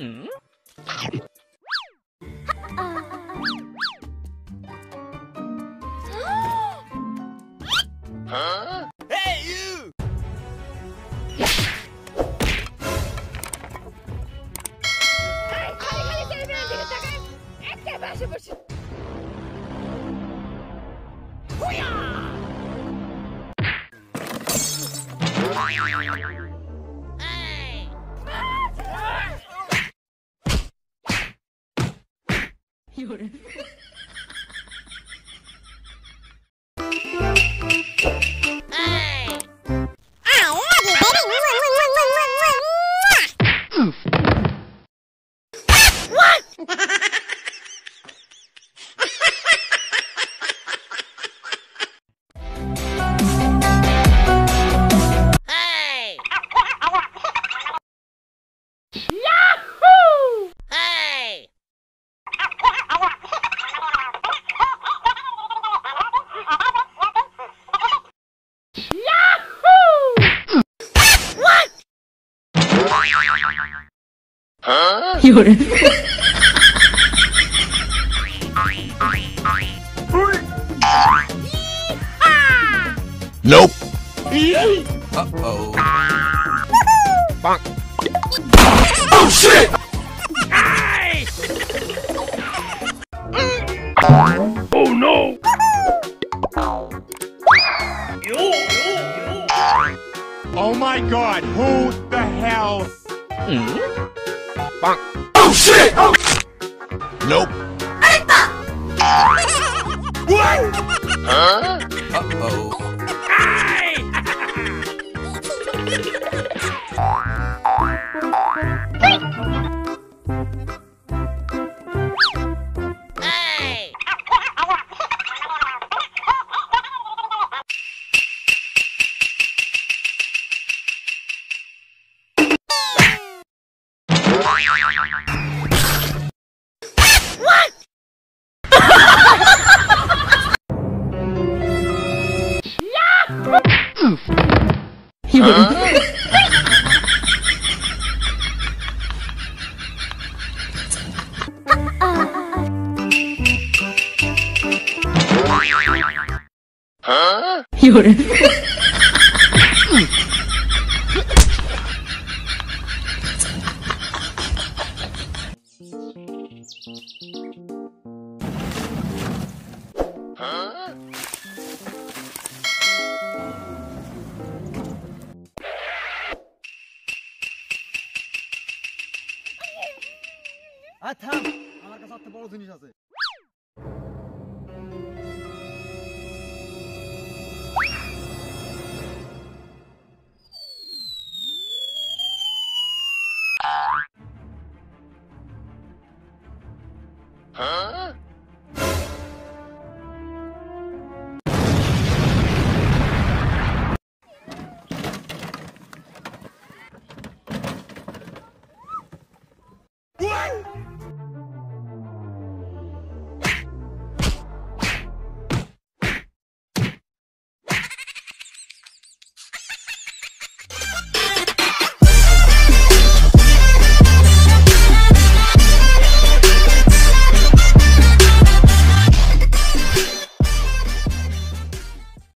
Mm? huh? Hey, you! Hoo-yah! 有人 Nope. Uh-oh. Bonk. Oh, shit! Oh, no! Oh my god, who the hell? Hmm? Bonk. Oh, shit! Oh. Nope. What? Huh? Uh-oh. Huh? 有人，Huh? থাম আমার কাছে বড় জিনিস আছে। 嗯